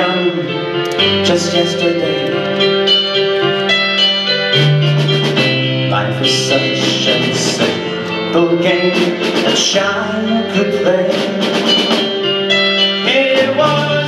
young just yesterday. Life is such a simple game a child could play. It was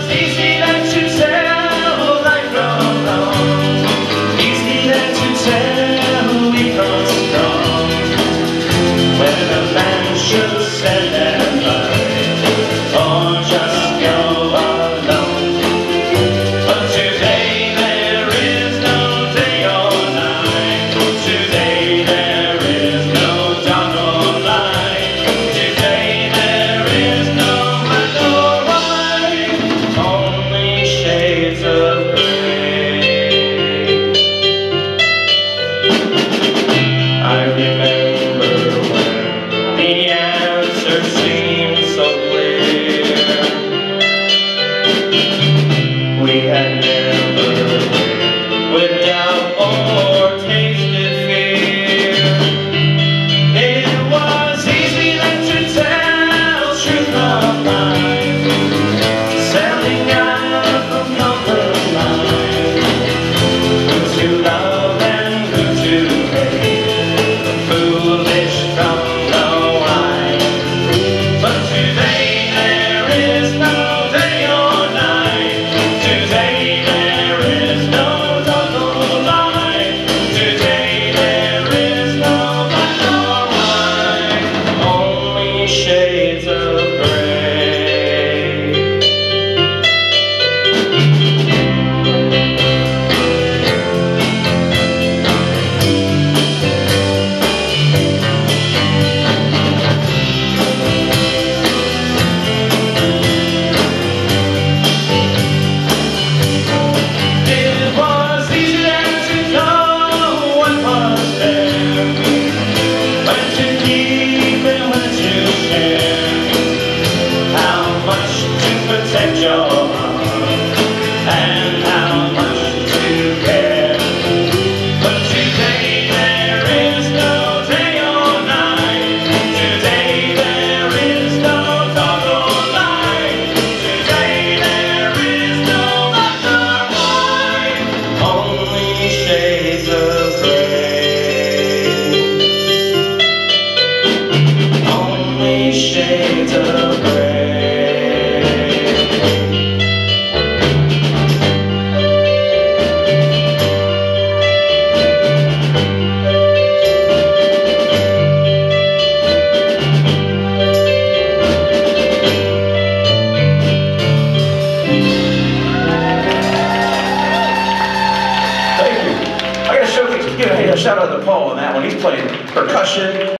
a shout out to Paul on that one. He's playing percussion.